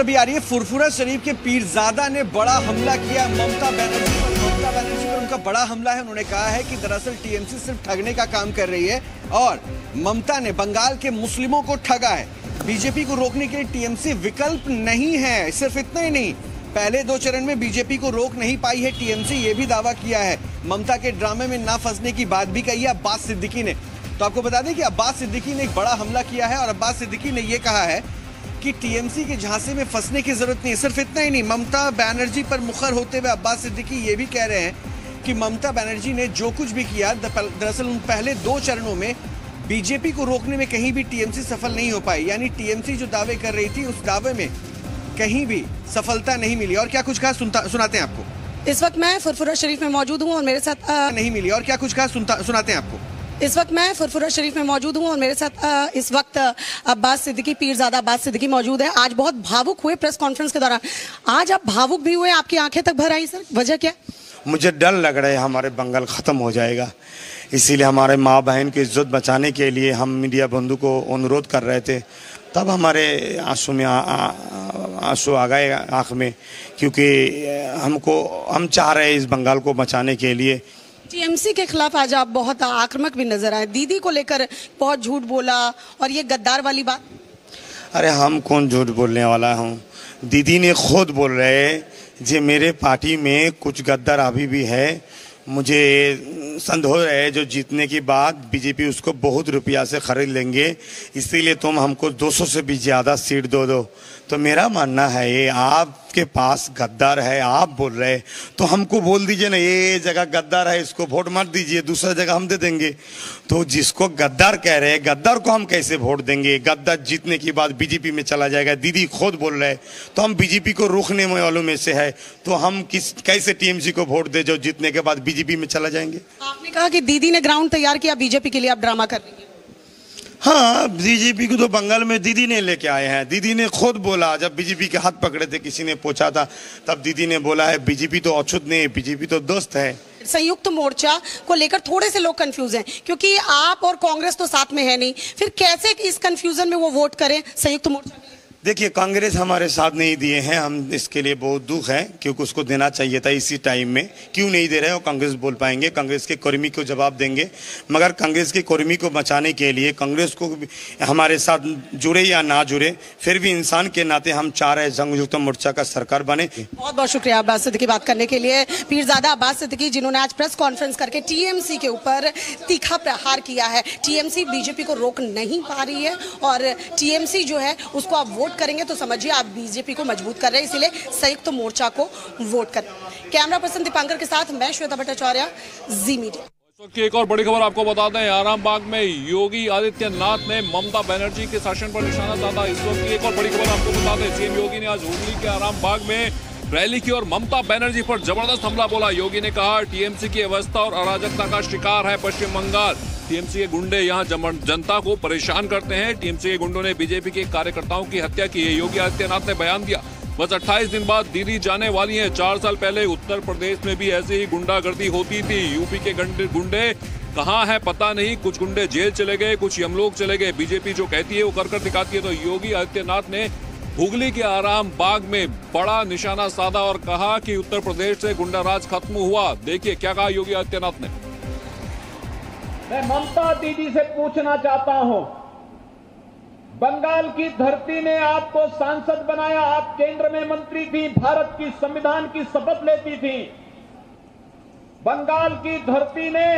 अभी आ रही है फुरफुरा शरीफ के पीरजादा ने बड़ा हमला किया। ममता बनर्जी पर ममता बनर्जी पर उनका बड़ा हमला है। उन्होंने कहा है कि दरअसल टीएमसी सिर्फ़ ठगने का काम कर रही है और ममता ने बंगाल के मुस्लिमों को ठगा है। बीजेपी को रोकने के लिए टीएमसी विकल्प नहीं है। सिर्फ़ इतना ही नहीं, पहले दो चरण में बीजेपी को रोक नहीं पाई है टीएमसी, ये भी दावा किया है। ममता के ड्रामे में ना फंसने की बात भी कही अब्बास सिद्दीकी ने। तो आपको बता दें कि अब्बास सिद्दीकी ने एक बड़ा हमला किया है और अब्बास सिद्दीकी ने यह कहा है कि टीएमसी के झांसे में फंसने की ज़रूरत नहीं है। सिर्फ़ इतना ही नहीं ममता बैनर्जी पर मुखर होते हुए अब्बास सिद्दीकी ये भी कह रहे हैं कि ममता बनर्जी ने जो कुछ भी किया दरअसल उन पहले दो चरणों में बीजेपी को रोकने में कहीं भी टीएमसी सफल नहीं हो पाई। यानी टीएमसी जो दावे कर रही थी उस दावे में कहीं भी सफलता नहीं मिली। और क्या कुछ कहा सुनाते हैं आपको? इस वक्त मैं फुरफुरा शरीफ में मौजूद हूँ और मेरे साथ आ, नहीं मिली। और क्या कुछ कहा सुनाते हैं आपको? इस वक्त मैं फुरफुरा शरीफ में मौजूद हूँ और मेरे साथ इस वक्त अब्बास सिद्दीकी, पीरजादा अब्बास सिद्दीकी मौजूद है। आज बहुत भावुक हुए प्रेस कॉन्फ्रेंस के दौरान। आज आप भावुक भी हुए, आपकी आँखें तक भर आई, सर? वजह क्या? मुझे डर लग रहा है, हमारे बंगाल ख़त्म हो जाएगा। इसीलिए हमारे माँ बहन की इज़्ज़त बचाने के लिए हम मीडिया बंधु को अनुरोध कर रहे थे। तब हमारे आँसू में आँसू आ गए आँख में, क्योंकि हमको, हम चाह रहे हैं इस बंगाल को बचाने के लिए। टीएमसी के खिलाफ आज आप बहुत आक्रामक भी नज़र आए। दीदी को लेकर बहुत झूठ बोला और ये गद्दार वाली बात। अरे हम कौन झूठ बोलने वाला हूँ? दीदी ने खुद बोल रहे जे मेरे पार्टी में कुछ गद्दार अभी भी है मुझे संदेह है जो जीतने की बाद बीजेपी उसको बहुत रुपया से खरीद लेंगे। इसीलिए तुम हमको 200 से भी ज़्यादा सीट दो दो। तो मेरा मानना है, ये आपके पास गद्दार है, आप बोल रहे तो हमको बोल दीजिए ना, ये जगह गद्दार है, इसको वोट मत दीजिए, दूसरा जगह हम दे देंगे। तो जिसको गद्दार कह रहे हैं, गद्दार को हम कैसे वोट देंगे? गद्दार जीतने की बाद बीजेपी में चला जाएगा, दीदी खुद बोल रहे तो हम बीजेपी को रोकने वालों में से है। तो हम किस, कैसे टीएमसी को वोट दे जो जीतने के बाद बीजेपी में चला जाएँगे। आपने कहा कि दीदी ने ग्राउंड तैयार किया बीजेपी के लिए आप ड्रामा कर रही हाँ। बीजेपी को तो बंगाल में दीदी ने लेके आए हैं। दीदी ने खुद बोला जब बीजेपी के हाथ पकड़े थे किसी ने पूछा था तब दीदी ने बोला है बीजेपी तो अछूत नहीं है बीजेपी तो दोस्त है। संयुक्त मोर्चा को लेकर थोड़े से लोग कंफ्यूज हैं क्योंकि आप और कांग्रेस तो साथ में है नहीं। फिर कैसे इस कंफ्यूजन में वो वोट करें? संयुक्त मोर्चा देखिए, कांग्रेस हमारे साथ नहीं दिए हैं, हम इसके लिए बहुत दुख है, क्योंकि उसको देना चाहिए था इसी टाइम में। क्यों नहीं दे रहे हो कांग्रेस बोल पाएँगे, कांग्रेस के कर्मी को जवाब देंगे। मगर कांग्रेस के कर्मी को बचाने के लिए, कांग्रेस को हमारे साथ जुड़े या ना जुड़े, फिर भी इंसान के नाते हम चाह रहे संयुक्त मोर्चा का सरकार बने। बहुत बहुत शुक्रिया अब्बास सिद्दीकी बात करने के लिए। पीरजादा अब्बास सिद्दीकी, जिन्होंने आज प्रेस कॉन्फ्रेंस करके टीएमसी के ऊपर तीखा प्रहार किया है। टीएमसी बीजेपी को रोक नहीं पा रही है, और टीएमसी जो है, उसको आप वोट करेंगे तो समझिए आप बीजेपी को मज़बूत कर रहे हैं, इसीलिए संयुक्त तो मोर्चा को वोट करें। कैमरा पर्सन दीपांकर के साथ मैं श्वेता भट्टाचार्य, जी मीडिया। की एक और बड़ी खबर आपको बता दें आराम बाग में योगी आदित्यनाथ ने ममता बनर्जी के शासन पर निशाना साधा। इस वक्त की एक और बड़ी खबर आपको बता दें, सीएम योगी ने आज हुगली के आराम बाग में रैली की और ममता बनर्जी पर ज़बरदस्त हमला बोला। योगी ने कहा, टीएमसी की अवस्था और अराजकता का शिकार है पश्चिम बंगाल। टीएमसी के गुंडे यहाँ जनता को परेशान करते हैं। टीएमसी के गुंडों ने बीजेपी के कार्यकर्ताओं की हत्या की है। योगी आदित्यनाथ ने बयान दिया, बस 28 दिन बाद दिल्ली जाने वाली हैं। चार साल पहले उत्तर प्रदेश में भी ऐसी ही गुंडागर्दी होती थी। यूपी के गुंडे कहाँ है पता नहीं। कुछ गुंडे जेल चले गए, कुछ यमलोक चले गए। बीजेपी जो कहती है, वो कर कर दिखाती है। तो योगी आदित्यनाथ ने हुगली के आराम बाग में बड़ा निशाना साधा और कहा कि उत्तर प्रदेश से गुंडा राज खत्म हुआ। देखिए, क्या कहा योगी आदित्यनाथ ने? मैं ममता दीदी से पूछना चाहता हूँ, बंगाल की धरती ने आपको सांसद बनाया, आप केंद्र में मंत्री थी, भारत की संविधान की शपथ लेती थी। बंगाल की धरती ने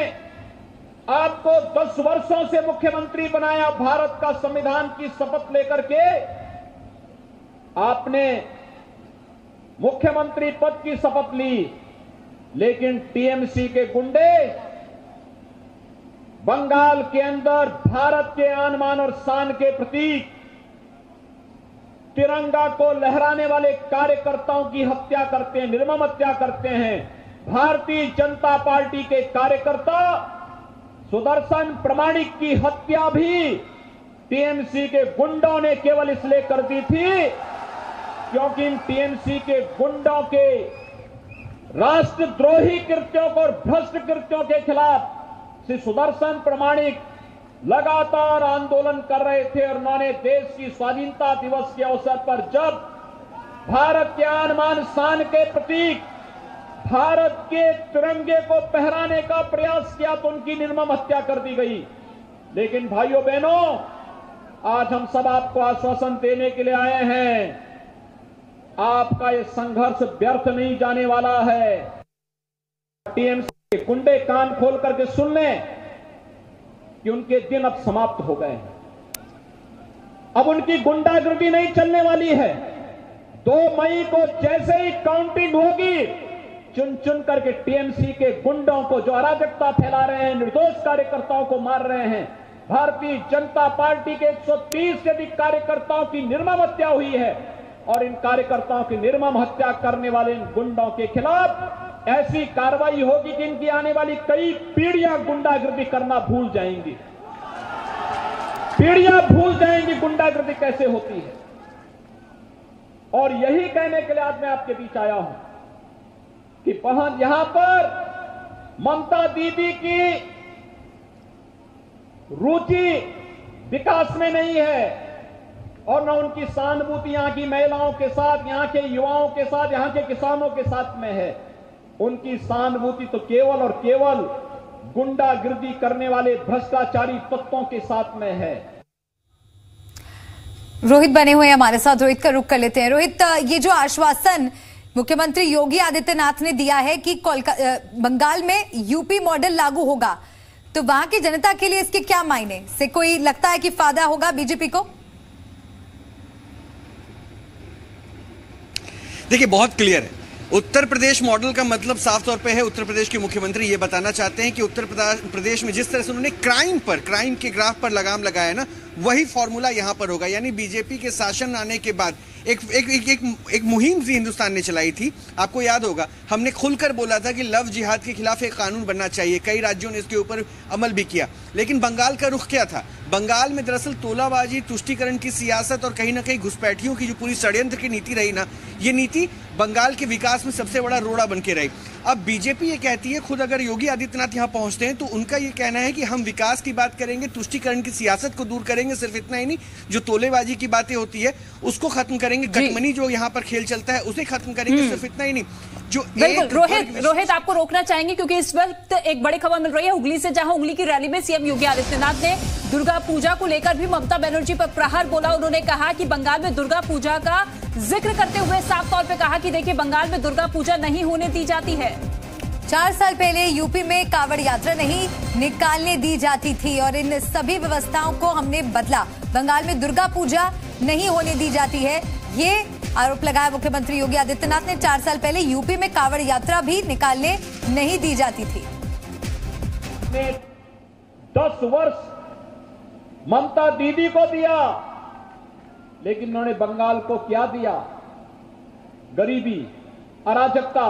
आपको 10 वर्षों से मुख्यमंत्री बनाया, भारत का संविधान की शपथ लेकर के आपने मुख्यमंत्री पद की शपथ ली, लेकिन टीएमसी के गुंडे बंगाल के अंदर, भारत के आनमान और शान के प्रतीक, तिरंगा को लहराने वाले कार्यकर्ताओं की हत्या करते हैं, निर्मम हत्या करते हैं। भारतीय जनता पार्टी के कार्यकर्ता, सुदर्शन प्रमाणिक की हत्या भी टीएमसी के गुंडों ने केवल इसलिए कर दी थी क्योंकि इन टीएमसी के गुंडों के राष्ट्रद्रोही कृत्यों और भ्रष्ट कृत्यों के खिलाफ श्री सुदर्शन प्रमाणिक लगातार आंदोलन कर रहे थे और उन्होंने देश की स्वाधीनता दिवस के अवसर पर जब भारत के आनमान शान के प्रतीक, भारत के तिरंगे को पहराने का प्रयास किया तो उनकी निर्मम हत्या कर दी गई। लेकिन भाइयों बहनों आज हम सब आपको आश्वासन देने के लिए आए हैं आपका ये संघर्ष व्यर्थ नहीं जाने वाला है। टीएमसी के गुंडे कान खोल करके सुन लें कि उनके दिन अब समाप्त हो गए हैं। अब उनकी गुंडागर्दी नहीं चलने वाली है। दो मई को जैसे ही काउंटिंग होगी चुन चुन करके टीएमसी के गुंडों को जो अराजकता फैला रहे हैं, निर्दोष कार्यकर्ताओं को मार रहे हैं, भारतीय जनता पार्टी के 130 से अधिक कार्यकर्ताओं की निर्मम हत्या हुई है। और इन कार्यकर्ताओं की निर्मम हत्या करने वाले इन गुंडों के खिलाफ ऐसी कार्रवाई होगी कि इनकी आने वाली कई पीढ़ियाँ गुंडागर्दी करना भूल जाएँगी। पीढ़ियाँ भूल जाएँगी गुंडागर्दी कैसे होती है। और यही कहने के लिए आज मैं आपके बीच आया हूँ कि पहन यहाँ पर ममता दीदी की रुचि विकास में नहीं है। और न उनकी सहानुभूति यहाँ की महिलाओं के साथ, यहाँ के युवाओं के साथ, यहाँ के किसानों के साथ में है। उनकी सहानुभूति तो केवल और केवल गुंडागिर्दी करने वाले भ्रष्टाचारी तत्वों के साथ में है। रोहित बने हुए हमारे साथ। रोहित का रुख कर लेते हैं। रोहित, ये जो आश्वासन मुख्यमंत्री योगी आदित्यनाथ ने दिया है कि बंगाल में यूपी मॉडल लागू होगा तो वहाँ की जनता के लिए इसके क्या मायने? से कोई लगता है कि फ़ायदा होगा बीजेपी को? देखिए बहुत क्लियर है। उत्तर प्रदेश मॉडल का मतलब साफ़ तौर पे है उत्तर प्रदेश के मुख्यमंत्री ये बताना चाहते हैं कि उत्तर प्रदेश में जिस तरह से उन्होंने क्राइम पर क्राइम के ग्राफ पर लगाम लगाया ना वही फॉर्मूला यहाँ पर होगा। यानी बीजेपी के शासन आने के बाद एक एक एक एक, एक मुहिम सी हिंदुस्तान ने चलाई थी। आपको याद होगा हमने खुलकर बोला था कि लव जिहाद के खिलाफ एक कानून बनना चाहिए। कई राज्यों ने इसके ऊपर अमल भी किया। लेकिन बंगाल का रुख क्या था? बंगाल में दरअसल तोलाबाजी तुष्टिकरण की सियासत और कहीं ना कहीं घुसपैठियों की जो पूरी षड्यंत्र की नीति रही ना ये नीति बंगाल के विकास में सबसे बड़ा रोड़ा बन के रही। अब बीजेपी ये कहती है खुद अगर योगी आदित्यनाथ यहाँ पहुँचते हैं तो उनका ये कहना है कि हम विकास की बात करेंगे तुष्टिकरण की सियासत को दूर करेंगे सिर्फ़ इतना ही नहीं जो तोलेबाजी की बातें होती है उसको खत्म करेंगे। कटमनी जो यहाँ पर खेल चलता है उसे खत्म करेंगे हम्म। सिर्फ़ इतना ही नहीं। जो बिल्कुल रोहित रोहित आपको रोकना चाहेंगे क्योंकि इस वक्त एक बड़ी खबर मिल रही है हुगली से जहाँ उंगली की रैली में सीएम योगी आदित्यनाथ ने दुर्गा पूजा को लेकर भी ममता बनर्जी पर प्रहार बोला। उन्होंने कहा कि बंगाल में दुर्गा पूजा का ज़िक्र करते हुए साफ़ तौर पर कहा कि देखिए बंगाल में दुर्गा पूजा नहीं होने दी जाती है। चार साल पहले यूपी में कावड़ यात्रा नहीं निकालने दी जाती थी और इन सभी व्यवस्थाओं को हमने बदला। बंगाल में दुर्गा पूजा नहीं होने दी जाती है। ये आरोप लगाया मुख्यमंत्री योगी आदित्यनाथ ने चार साल पहले यूपी में कावड़ यात्रा भी निकालने नहीं दी जाती थी। दस वर्ष ममता दीदी को दिया, लेकिन उन्होंने बंगाल को क्या दिया? गरीबी, अराजकता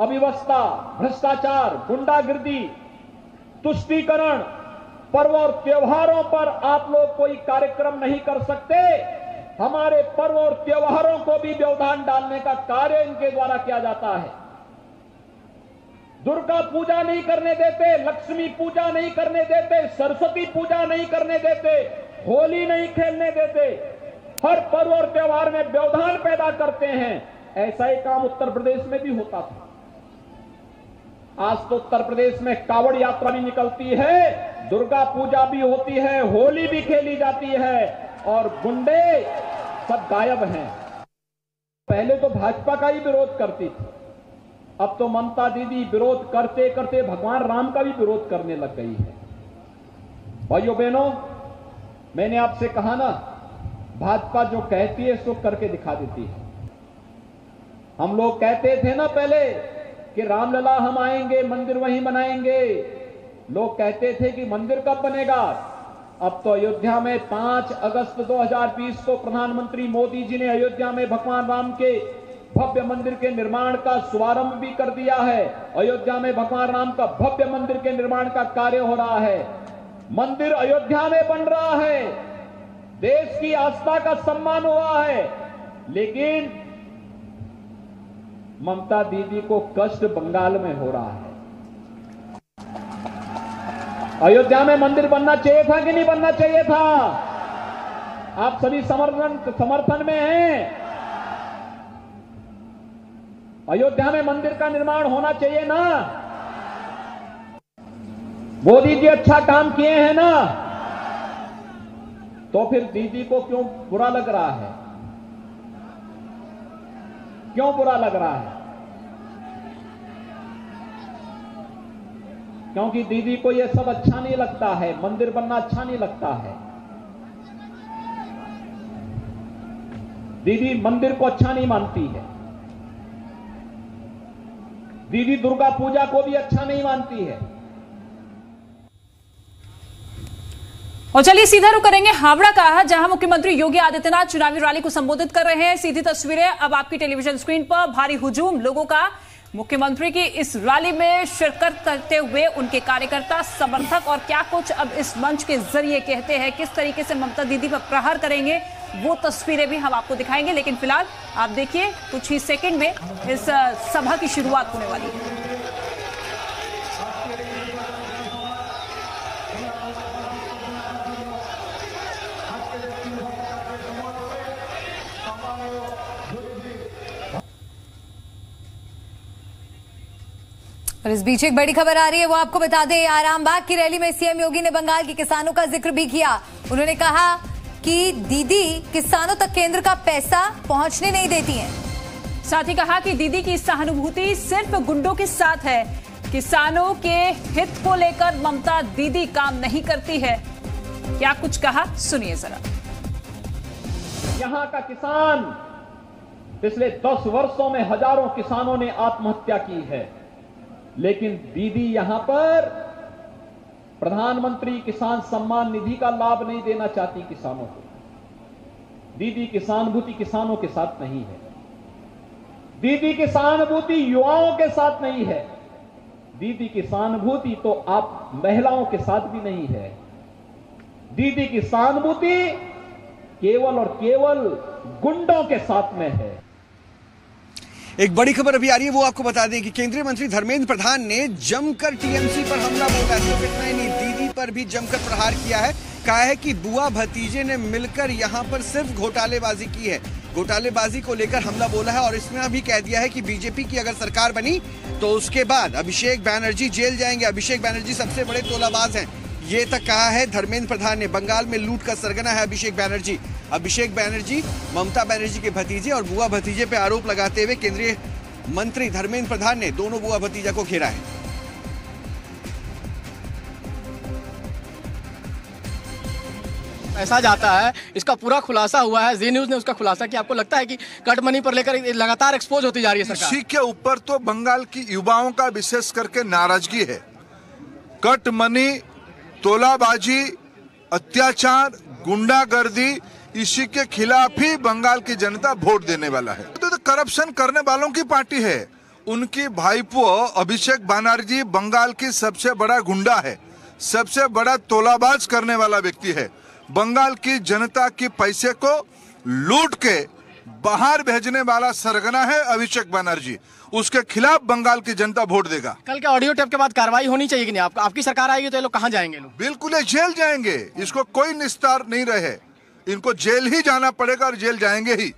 अव्यवस्था भ्रष्टाचार, गुंडागिर्दी, तुष्टीकरण, पर्व और त्योहारों पर आप लोग कोई कार्यक्रम नहीं कर सकते। हमारे पर्व और त्योहारों को भी व्यवधान डालने का कार्य इनके द्वारा किया जाता है। दुर्गा पूजा नहीं करने देते, लक्ष्मी पूजा नहीं करने देते, सरस्वती पूजा नहीं करने देते, होली नहीं खेलने देते, हर पर्व और त्योहार में व्यवधान पैदा करते हैं। ऐसा ही काम उत्तर प्रदेश में भी होता था। आज तो उत्तर प्रदेश में कावड़ यात्रा भी निकलती है, दुर्गा पूजा भी होती है, होली भी खेली जाती है। और गुंडे सब गायब हैं। पहले तो भाजपा का ही विरोध करती थी। अब तो ममता दीदी विरोध करते करते भगवान राम का भी विरोध करने लग गई है। भाइयों बहनों, मैंने आपसे कहा ना, भाजपा जो कहती है सो करके दिखा देती है। हम लोग कहते थे ना पहले कि रामलला हम आएँगे, मंदिर वहीं बनाएँगे लोग कहते थे कि मंदिर कब बनेगा? अब तो अयोध्या में 5 अगस्त 2020 को प्रधानमंत्री मोदी जी ने अयोध्या में भगवान राम के भव्य मंदिर के निर्माण का शुभारंभ भी कर दिया है। अयोध्या में भगवान राम का भव्य मंदिर के निर्माण का कार्य हो रहा है। मंदिर अयोध्या में बन रहा है। देश की आस्था का सम्मान हुआ है। लेकिन ममता दीदी को कष्ट बंगाल में हो रहा है। अयोध्या में मंदिर बनना चाहिए था कि नहीं बनना चाहिए था? आप सभी समर्थन समर्थन में हैं। अयोध्या में मंदिर का निर्माण होना चाहिए ना? मोदी जी अच्छा काम किए हैं ना? तो फिर दीदी को क्यों बुरा लग रहा है? क्यों बुरा लग रहा है? क्योंकि दीदी को यह सब अच्छा नहीं लगता है, मंदिर बनना अच्छा नहीं लगता है। दीदी मंदिर को अच्छा नहीं मानती है। दीदी दुर्गा पूजा को भी अच्छा नहीं मानती है। और चलिए सीधा रुक करेंगे हावड़ा का, जहाँ मुख्यमंत्री योगी आदित्यनाथ चुनावी रैली को संबोधित कर रहे हैं। सीधी तस्वीरें अब आपकी टेलीविज़न स्क्रीन पर, भारी हुजूम लोगों का। मुख्यमंत्री की इस रैली में शिरकत करते हुए उनके कार्यकर्ता, समर्थक और क्या कुछ अब इस मंच के ज़रिए कहते हैं, किस तरीके से ममता दीदी पर प्रहार करेंगे, वो तस्वीरें भी हम आपको दिखाएँगे। लेकिन फ़िलहाल आप देखिए, कुछ ही सेकंड में इस सभा की शुरुआत होने वाली है। और इस बीच एक बड़ी खबर आ रही है वो आपको बता दें आरामबाग की रैली में सीएम योगी ने बंगाल के किसानों का ज़िक्र भी किया। उन्होंने कहा कि दीदी किसानों तक केंद्र का पैसा पहुँचने नहीं देती हैं। साथ ही कहा कि दीदी की सहानुभूति सिर्फ़ गुंडों के साथ है। किसानों के हित को लेकर ममता दीदी काम नहीं करती है। क्या कुछ कहा? सुनिए जरा। यहाँ का किसान पिछले दस वर्षों में हज़ारों किसानों ने आत्महत्या की है। लेकिन दीदी यहाँ पर प्रधानमंत्री किसान सम्मान निधि का लाभ नहीं देना चाहती किसानों को। दीदी की सहानुभूति किसानों के साथ नहीं है। दीदी की सहानुभूति युवाओं के साथ नहीं है। दीदी की सहानुभूति तो आप महिलाओं के साथ भी नहीं है। दीदी की सहानुभूति केवल और केवल गुंडों के साथ में है। एक बड़ी खबर अभी आ रही है, वो आपको बता दें कि केंद्रीय मंत्री धर्मेंद्र प्रधान ने जमकर टीएमसी पर हमला बोला। सिर्फ़ इतना ही नहीं, दीदी पर भी जमकर प्रहार किया है। कहा है कि बुआ भतीजे ने मिलकर यहाँ पर सिर्फ़ घोटालेबाजी की है। घोटालेबाजी को लेकर हमला बोला है और इसमें अभी कह दिया है कि बीजेपी की अगर सरकार बनी तो उसके बाद अभिषेक बैनर्जी जेल जाएँगे। अभिषेक बैनर्जी सबसे बड़े तोलाबाज हैं। ये तक कहा है, धर्मेंद्र प्रधान ने बंगाल में लूट का सरगना है अभिषेक बैनर्जी। अभिषेक बैनर्जी ममता बैनर्जी के भतीजे और बुआ भतीजे पे आरोप लगाते हुए केंद्रीय मंत्री धर्मेंद्र प्रधान ने दोनों बुआ भतीजा को घेरा है। ऐसा जाता है इसका पूरा खुलासा हुआ है जी न्यूज़ ने उसका खुलासा किया। आपको लगता है कि कट मनी पर लेकर लगातार एक्सपोज होती जा रही है सरकार? इसी के ऊपर तो बंगाल की युवाओं का विशेष करके नाराज़गी है। कट मनी तोलाबाजी अत्याचार गुंडागर्दी इसी के खिलाफ ही बंगाल की जनता वोट देने वाला है। तो, तो करप्शन करने वालों की पार्टी है। उनकी भाईपो अभिषेक बनर्जी बंगाल की सबसे बड़ा गुंडा है। सबसे बड़ा तोलाबाज करने वाला व्यक्ति है। बंगाल की जनता की पैसे को लूट के बाहर भेजने वाला सरगना है अभिषेक बनर्जी। उसके खिलाफ बंगाल की जनता वोट देगा। कल के ऑडियो टेप के बाद कार्रवाई होनी चाहिए कि नहीं? आप, आपकी सरकार आएगी तो ये लोग कहाँ जाएँगे लोग? बिल्कुल ये जेल जाएँगे। इसको कोई निस्तार नहीं रहे। इनको जेल ही जाना पड़ेगा और जेल जाएँगे ही।